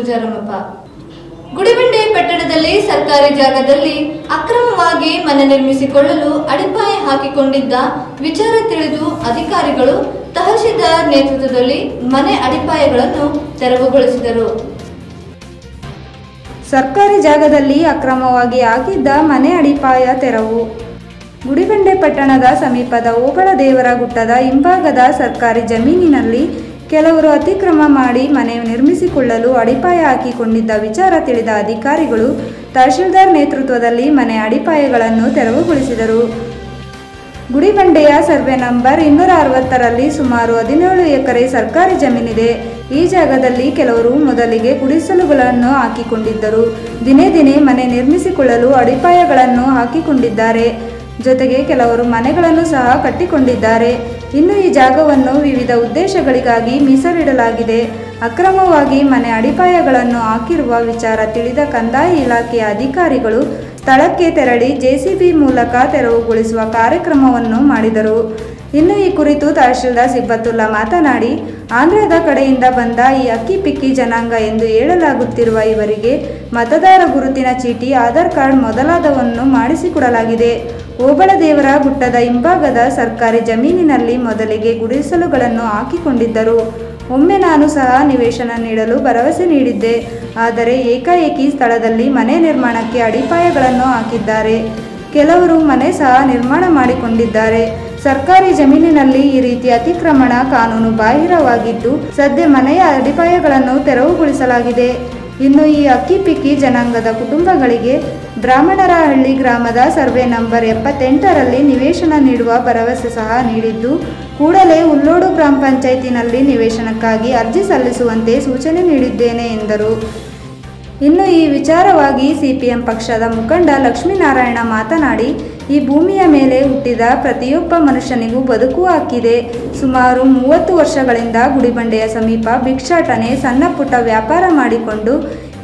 ಪೂಜಾರಮ್ಮಪ್ಪ ಗುಡಿಬಂಡೆ ಪಟ್ಟಣದಲ್ಲಿ ಸರ್ಕಾರಿ ಜಾಗದಲ್ಲಿ ಅಕ್ರಮವಾಗಿ ಮನೆ ನಿರ್ಮಿಸಿಕೊಳ್ಳಲು ಅಡಿಪಾಯ ಹಾಕಿಕೊಂಡಿದ್ದ ವಿಚಾರ ತಿಳಿದು ಅಧಿಕಾರಿಗಳು ತಹಶೀಲ್ದಾರ್ ನೇತೃತ್ವದಲ್ಲಿ ಮನೆ ಅಡಿಪಾಯಗಳನ್ನು ತೆರವುಗೊಳಿಸಿದರು. ಸರ್ಕಾರಿ ಜಾಗದಲ್ಲಿ ಅಕ್ರಮವಾಗಿ ಹಾಕಿದ್ದ ಮನೆ ಅಡಿಪಾಯ ತೆರವು. ಗುಡಿಬಂಡೆ ಪಟ್ಟಣದ ಸಮೀಪದ ಓಬಳ ದೇವರ ಗುಟ್ಟದ ಹಿಂಭಾಗದ ಸರ್ಕಾರಿ ಜಮೀನಿನಲ್ಲಿ ಕೆಲವರು ಅತಿಕ್ರಮ ಮಾಡಿ ಮನೆ ನಿರ್ಮಿಸಿಕೊಳ್ಳಲು ಅಡಿಪಾಯ ಹಾಕಿಕೊಂಡಿದ್ದ ವಿಚಾರ ತಿಳಿದ ಅಧಿಕಾರಿಗಳು ತಹಶೀಲ್ದಾರ್ ನೇತೃತ್ವದಲ್ಲಿ ಮನೆ ಅಡಿಪಾಯಗಳನ್ನು ತೆರವುಗೊಳಿಸಿದರು. ಗುಡಿಬಂಡೆಯ ಸರ್ವೆ ನಂಬರ್ ಇನ್ನೂರ ಅರವತ್ತರಲ್ಲಿ ಸುಮಾರು ಹದಿನೇಳು ಎಕರೆ ಸರ್ಕಾರಿ ಜಮೀನಿದೆ. ಈ ಜಾಗದಲ್ಲಿ ಕೆಲವರು ಮೊದಲಿಗೆ ಗುಡಿಸಲುಗಳನ್ನು ಹಾಕಿಕೊಂಡಿದ್ದರು. ದಿನೇ ದಿನೇ ಮನೆ ನಿರ್ಮಿಸಿಕೊಳ್ಳಲು ಅಡಿಪಾಯಗಳನ್ನು ಹಾಕಿಕೊಂಡಿದ್ದಾರೆ. ಜೊತೆಗೆ ಕೆಲವರು ಮನೆಗಳನ್ನು ಸಹ ಕಟ್ಟಿಕೊಂಡಿದ್ದಾರೆ. ಇನ್ನು ಈ ಜಾಗವನ್ನು ವಿವಿಧ ಉದ್ದೇಶಗಳಿಗಾಗಿ ಮೀಸಲಿಡಲಾಗಿದೆ. ಅಕ್ರಮವಾಗಿ ಮನೆ ಅಡಿಪಾಯಗಳನ್ನು ಹಾಕಿರುವ ವಿಚಾರ ತಿಳಿದ ಕಂದಾಯ ಇಲಾಖೆಯ ಅಧಿಕಾರಿಗಳು ಸ್ಥಳಕ್ಕೆ ತೆರಳಿ ಜೆಸಿಬಿ ಮೂಲಕ ತೆರವುಗೊಳಿಸುವ ಕಾರ್ಯಕ್ರಮವನ್ನು ಮಾಡಿದರು. ಇನ್ನು ಈ ಕುರಿತು ತಹಶೀಲ್ದಾರ್ ಸಿಬ್ಬತ್ತುಲ್ಲಾ ಮಾತನಾಡಿ, ಆಂಧ್ರದ ಕಡೆಯಿಂದ ಬಂದ ಈ ಅಕ್ಕಿ ಪಿಕ್ಕಿ ಜನಾಂಗ ಎಂದು ಹೇಳಲಾಗುತ್ತಿರುವ ಇವರಿಗೆ ಮತದಾರ ಗುರುತಿನ ಚೀಟಿ, ಆಧಾರ್ ಕಾರ್ಡ್ ಮೊದಲಾದವನ್ನು ಮಾಡಿಸಿಕೊಡಲಾಗಿದೆ. ಓಬಳದೇವರ ಗುಟ್ಟದ ಹಿಂಭಾಗದ ಸರ್ಕಾರಿ ಜಮೀನಿನಲ್ಲಿ ಮೊದಲಿಗೆ ಗುಡಿಸಲುಗಳನ್ನು ಹಾಕಿಕೊಂಡಿದ್ದರು. ಒಮ್ಮೆ ನಾನು ಸಹ ನಿವೇಶನ ನೀಡಲು ಭರವಸೆ ನೀಡಿದ್ದೆ. ಆದರೆ ಏಕಾಏಕಿ ಸ್ಥಳದಲ್ಲಿ ಮನೆ ನಿರ್ಮಾಣಕ್ಕೆ ಅಡಿಪಾಯಗಳನ್ನು ಹಾಕಿದ್ದಾರೆ. ಕೆಲವರು ಮನೆ ಸಹ ನಿರ್ಮಾಣ ಮಾಡಿಕೊಂಡಿದ್ದಾರೆ. ಸರ್ಕಾರಿ ಜಮೀನಿನಲ್ಲಿ ಈ ರೀತಿ ಅತಿಕ್ರಮಣ ಕಾನೂನು ಬಾಹಿರವಾಗಿದ್ದು, ಸದ್ಯ ಮನೆಯ ಅಡಿಪಾಯಗಳನ್ನು ತೆರವುಗೊಳಿಸಲಾಗಿದೆ. ಇನ್ನು ಈ ಅಕ್ಕಿಪಿಕ್ಕಿ ಜನಾಂಗದ ಕುಟುಂಬಗಳಿಗೆ ಬ್ರಾಹ್ಮಣರಹಳ್ಳಿ ಗ್ರಾಮದ ಸರ್ವೆ ನಂಬರ್ ಎಪ್ಪತ್ತೆಂಟರಲ್ಲಿ ನಿವೇಶನ ನೀಡುವ ಭರವಸೆ ಸಹ ನೀಡಿದ್ದು, ಕೂಡಲೇ ಉಲ್ಲೋಡು ಗ್ರಾಮ ಪಂಚಾಯಿತಿನಲ್ಲಿ ನಿವೇಶನಕ್ಕಾಗಿ ಅರ್ಜಿ ಸಲ್ಲಿಸುವಂತೆ ಸೂಚನೆ ನೀಡಿದ್ದೇನೆ ಎಂದರು. ಇನ್ನು ಈ ವಿಚಾರವಾಗಿ ಸಿಪಿಎಂ ಪಕ್ಷದ ಮುಖಂಡ ಲಕ್ಷ್ಮೀನಾರಾಯಣ ಮಾತನಾಡಿ ಈ ಭೂಮಿಯ ಮೇಲೆ ಹುಟ್ಟಿದ ಪ್ರತಿಯೊಬ್ಬ ಮನುಷ್ಯನಿಗೂ ಬದುಕು ಹಾಕಿದೆ. ಸುಮಾರು ಮೂವತ್ತು ವರ್ಷಗಳಿಂದ ಗುಡಿಬಂಡೆಯ ಸಮೀಪ ಭಿಕ್ಷಾಟನೆ ಸಣ್ಣ ಪುಟ್ಟ ವ್ಯಾಪಾರ ಮಾಡಿಕೊಂಡು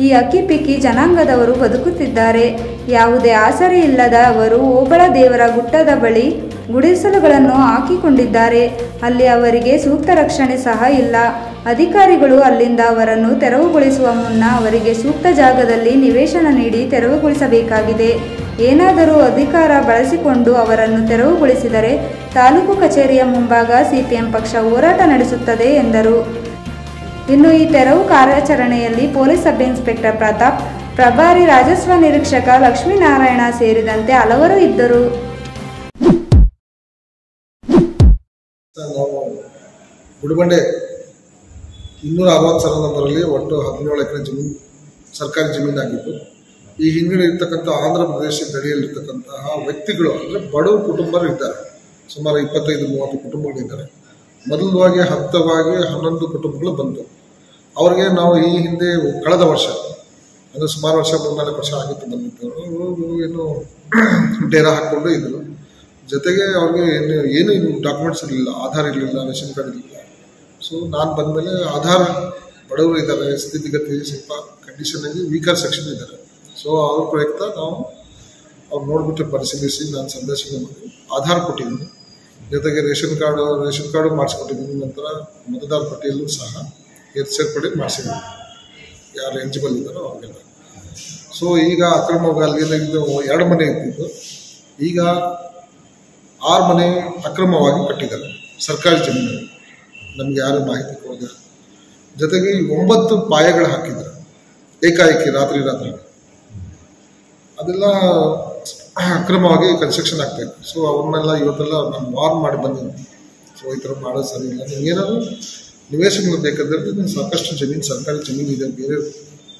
ಈ ಅಕ್ಕಿಪಿಕ್ಕಿ ಜನಾಂಗದವರು ಬದುಕುತ್ತಿದ್ದಾರೆ. ಯಾವುದೇ ಆಸರೆ ಇಲ್ಲದ ಅವರು ಓಬಳ ದೇವರ ಗುಟ್ಟದ ಬಳಿ ಗುಡಿಸಲುಗಳನ್ನು ಹಾಕಿಕೊಂಡಿದ್ದಾರೆ. ಅಲ್ಲಿ ಅವರಿಗೆ ಸೂಕ್ತ ರಕ್ಷಣೆ ಸಹ ಇಲ್ಲ. ಅಧಿಕಾರಿಗಳು ಅಲ್ಲಿಂದ ಅವರನ್ನು ತೆರವುಗೊಳಿಸುವ ಮುನ್ನ ಅವರಿಗೆ ಸೂಕ್ತ ಜಾಗದಲ್ಲಿ ನಿವೇಶನ ನೀಡಿ ತೆರವುಗೊಳಿಸಬೇಕಾಗಿದೆ. ಏನಾದರೂ ಅಧಿಕಾರ ಬಳಸಿಕೊಂಡು ಅವರನ್ನು ತೆರವುಗೊಳಿಸಿದರೆ ತಾಲೂಕು ಕಚೇರಿಯ ಮುಂಭಾಗ ಸಿಪಿಎಂ ಪಕ್ಷ ಹೋರಾಟ ನಡೆಸುತ್ತದೆ ಎಂದರು. ಇನ್ನು ಈ ತೆರವು ಕಾರ್ಯಾಚರಣೆಯಲ್ಲಿ ಪೊಲೀಸ್ ಸಬ್ ಇನ್ಸ್ಪೆಕ್ಟರ್ ಪ್ರತಾಪ್, ಪ್ರಭಾರಿ ರಾಜಸ್ವ ನಿರೀಕ್ಷಕ ಲಕ್ಷ್ಮೀನಾರಾಯಣ ಸೇರಿದಂತೆ ಹಲವರು ಇದ್ದರು. ಗುಡಿಬಂಡೆ ಇನ್ನೂರ ಅರವತ್ತು ಸಾವಿರ ನಂಬರಲ್ಲಿ ಒಟ್ಟು ಹದಿನೇಳು ಎಕರೆ ಜಮೀನು ಸರ್ಕಾರಿ ಜಮೀನಾಗಿದ್ದು ಈ ಹಿಂದಿನ ಇರ್ತಕ್ಕಂಥ ಆಂಧ್ರ ಪ್ರದೇಶ ಗಡಿಯಲ್ಲಿರ್ತಕ್ಕಂತಹ ವ್ಯಕ್ತಿಗಳು ಅಂದರೆ ಬಡವ ಕುಟುಂಬರು ಇದ್ದಾರೆ. ಸುಮಾರು ಇಪ್ಪತ್ತೈದು, ಮೂವತ್ತು ಕುಟುಂಬಗಳಿದ್ದಾರೆ. ಮೊದಲವಾಗಿ ಹತ್ತವಾಗಿ ಹನ್ನೊಂದು ಕುಟುಂಬಗಳು ಬಂತು ಅವ್ರಿಗೆ ನಾವು ಈ ಹಿಂದೆ ಕಳೆದ ವರ್ಷ, ಅಂದರೆ ಸುಮಾರು ವರ್ಷ ಮೂರ್ನಾಲ್ಕು ವರ್ಷ ಆಗಿತ್ತು ಬಂದಿತ್ತು ಏನು ಡೇರಾ ಹಾಕ್ಕೊಂಡು ಇದ್ದರು. ಜೊತೆಗೆ ಅವ್ರಿಗೆ ಏನು ಏನು ಡಾಕ್ಯುಮೆಂಟ್ಸ್ ಇರಲಿಲ್ಲ, ಆಧಾರ್ ಇರಲಿಲ್ಲ, ರೇಷನ್ ಕಾರ್ಡ್ ಇರಲಿಲ್ಲ. ಸೊ ನಾನು ಬಂದಮೇಲೆ ಆಧಾರ್, ಬಡವರು ಇದ್ದಾರೆ, ಸ್ಥಿತಿಗತಿ ಸ್ವಲ್ಪ ಕಂಡೀಷನ್ ವೀಕರ್ ಸೆಕ್ಷನ್ ಇದ್ದಾರೆ. ಸೊ ಅವ್ರ ಪ್ರಯುಕ್ತ ನಾವು ಅವ್ರು ನೋಡ್ಬಿಟ್ಟು ಪರಿಶೀಲಿಸಿ ನಾನು ಸಂದರ್ಶನ ಮಾಡಿ ಆಧಾರ್ ಕೊಟ್ಟಿದ್ದೀನಿ. ಜೊತೆಗೆ ರೇಷನ್ ಕಾರ್ಡು ರೇಷನ್ ಕಾರ್ಡು ಮಾಡಿಸ್ಕೊಟ್ಟಿದ್ದೀನಿ. ನಂತರ ಮತದಾರ ಪಟ್ಟಿಯಲ್ಲೂ ಸಹ ಎತ್ ಸೇರ್ಪಡೆ ಮಾಡಿಸಿದ್ದೀನಿ. ಯಾರು ಎಲಿಜಿಬಲ್ ಇದ್ದಾರೋ ಅವ್ರಿಗೆಲ್ಲ. ಸೊ ಈಗ ಅಕ್ರಮವಾಗಿ ಅಲ್ಲಿ ಎರಡು ಮನೆ ಇದ್ದಿದ್ದು. ಈಗ ಆರು ಮನೆ ಅಕ್ರಮವಾಗಿ ಕಟ್ಟಿದ್ದಾರೆ ಸರ್ಕಾರಿ ಜಮೀನಲ್ಲಿ. ನಮ್ಗೆ ಯಾರು ಮಾಹಿತಿ ಕೊಡೋದಿಲ್ಲ. ಜೊತೆಗೆ ಒಂಬತ್ತು ಪಾಯಗಳು ಹಾಕಿದ್ದಾರೆ. ಏಕಾಏಕಿ ರಾತ್ರಿ ರಾತ್ರಿ. ಅದೆಲ್ಲ ಅಕ್ರಮವಾಗಿ ಕನ್ಸ್ಟ್ರಕ್ಷನ್ ಆಗ್ತಾ ಇತ್ತು. ಸೊ ಅವ್ರನ್ನೆಲ್ಲ ಇವತ್ತೆಲ್ಲ ನಾನು ವಾರ್ನ್ ಮಾಡಿ ಬಂದಿದ್ದೀನಿ. ಸೊ ಈ ಥರ ಮಾಡೋದು ಸರಿ ಇಲ್ಲ. ನೀವು ನಿವೇಶನಗಳು ನಿವೇಶನ ಬೇಕಾದ್ರೆ ನೀವು ಸಾಕಷ್ಟು ಜಮೀನು, ಸರ್ಕಾರಿ ಜಮೀನು ಇದೆ. ಬೇರೆ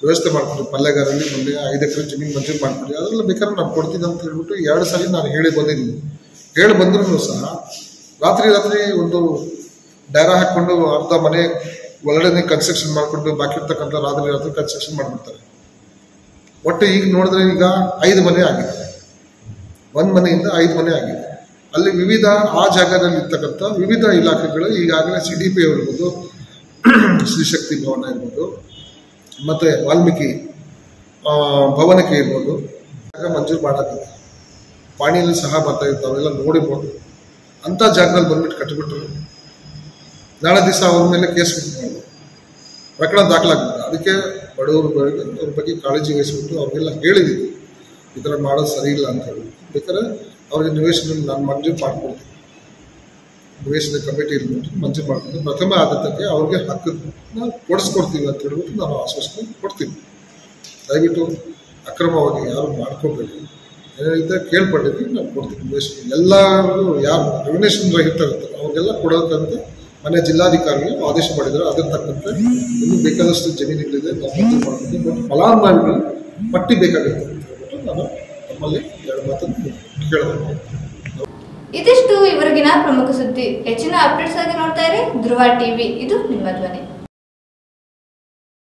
ವ್ಯವಸ್ಥೆ ಮಾಡ್ಕೊಂಡು ಪಲ್ಲೆಗಾರಲ್ಲಿ ಮೊನ್ನೆ ಐದು ಎಕರೆ ಜಮೀನು ಮಂಜೂರು ಮಾಡ್ಕೊಡಿ ಅದೆಲ್ಲ ಬೇಕಾದ್ರೆ ನಾನು ಕೊಡ್ತೀನಿ ಅಂತ ಹೇಳ್ಬಿಟ್ಟು ಎರಡು ಸಾರಿ ನಾನು ಹೇಳಿ ಬಂದಿದ್ದೀನಿ. ಹೇಳಿ ಬಂದ್ರೂ ಸಹ ರಾತ್ರಿ ರಾತ್ರಿ ಒಂದು ಡೈರ ಹಾಕ್ಕೊಂಡು ಅರ್ಧ ಮನೆ ಒಳಗಡೆ ಕನ್ಸ್ಟ್ರಕ್ಷನ್ ಮಾಡಿಕೊಂಡು ಬಾಕಿ ಇರ್ತಕ್ಕಂಥ ರಾತ್ರಿ ರಾತ್ರಿ ಕನ್ಸ್ಟ್ರಕ್ಷನ್ ಮಾಡಿಬಿಡ್ತಾರೆ. ಒಟ್ಟು ಈಗ ನೋಡಿದ್ರೆ ಈಗ ಐದು ಮನೆ ಆಗಿದೆ. ಒಂದು ಮನೆಯಿಂದ ಐದು ಮನೆ ಆಗಿದೆ. ಅಲ್ಲಿ ವಿವಿಧ ಆ ಜಾಗದಲ್ಲಿ ಇರ್ತಕ್ಕಂಥ ವಿವಿಧ ಇಲಾಖೆಗಳು ಈಗಾಗಲೇ ಸಿ ಡಿ ಪಿ ಇರ್ಬೋದು ಶ್ರೀಶಕ್ತಿ ಭವನ ಇರ್ಬೋದು, ಮತ್ತು ವಾಲ್ಮೀಕಿ ಭವನಕ್ಕೆ ಇರ್ಬೋದು. ಜಾಗ ಮಂಜೂರು ಮಾಡಾಕಿದೆ ಪಾಣಿಯಲ್ಲಿ ಸಹ ಬರ್ತಾ ಇರ್ತಾವೆಲ್ಲ ನೋಡಿರ್ಬೋದು. ಅಂಥ ಜಾಗದಲ್ಲಿ ಬಂದ್ಬಿಟ್ಟು ಕಟ್ಟಿಬಿಟ್ರು. ನಾಳೆ ದಿವಸ ಅವ್ರ ಮೇಲೆ ಕೇಸ್ ಪ್ರಕರಣ ದಾಖಲಾಗ್ತದೆ ಅದಕ್ಕೆ ಬಡವರು ಬಗ್ಗೆ ಅವ್ರ ಬಗ್ಗೆ ಕಾಳಜಿ ವಹಿಸ್ಬಿಟ್ಟು ಅವ್ರಿಗೆಲ್ಲ ಹೇಳಿದ್ದೀವಿ. ಈ ಥರ ಮಾಡೋದು ಸರಿ ಇಲ್ಲ ಅಂತ ಹೇಳಿ. ಬೇಕಾದ್ರೆ ಅವ್ರಿಗೆ ನಿವೇಶನ ನಾನು ಮಂಜೂರು ಮಾಡಿಕೊಡ್ತೀನಿ. ನಿವೇಶನ ಕಮಿಟಿ ಇರ್ಬಿಟ್ಟು ಮಂಜೂರು ಮಾಡ್ಕೊಂಡು ಪ್ರಥಮ ಆದ್ಯತೆಗೆ ಅವ್ರಿಗೆ ಹಕ್ಕನ್ನು ಕೊಡಿಸ್ಕೊಡ್ತೀವಿ ಅಂತ ಹೇಳ್ಬಿಟ್ಟು ನಾವು ಆಶ್ವಾಸನೆ ಕೊಡ್ತೀವಿ. ದಯವಿಟ್ಟು ಅಕ್ರಮವಾಗಿ ಯಾರು ಮಾಡ್ಕೋಬೇಡಿ. ಏನಿದೆ ಕೇಳ್ಪಟ್ಟಿದ್ವಿ ನಾವು ಕೊಡ್ತೀವಿ. ನಿವೇಶನ ಎಲ್ಲರೂ ಯಾರು ರೆವಿನೇಷನ್ ರಹಿತ ಇರ್ತಾರೆ, ಅವ್ರಿಗೆಲ್ಲ ಕೊಡೋದಂತೆ ಮನೆ ಜಿಲ್ಲಾಧಿಕಾರಿಗಳು ಆದೇಶ ಮಾಡಿದ್ದಾರೆ ಅದರ ತಕ್ಕಂತೆ ಇನ್ನೂ ಬೇಕಾದಷ್ಟು ಜಮೀನುಗಳಿದೆ. ಬಟ್ ಫಲಾನುಭವಿಗಳು ಪಟ್ಟಿ ಬೇಕಾಗುತ್ತೆ. ಅಂತ ನಾನು ನಮ್ಮಲ್ಲಿ ಎರಡು ಮಾತನ್ನು ಕೇಳಬೇಕು ಇದಿಷ್ಟು ಇವರಿಗಿನ ಪ್ರಮುಖ ಸುದ್ದಿ. ಹೆಚ್ಚಿನ ಅಪ್ಡೇಟ್ಸ್ ಆಗಿ ನೋಡ್ತಾ ಇರಿ. ಧ್ರುವ ಟಿವಿ. ಇದು ನಿಮ್ಮ ಧ್ವನಿ.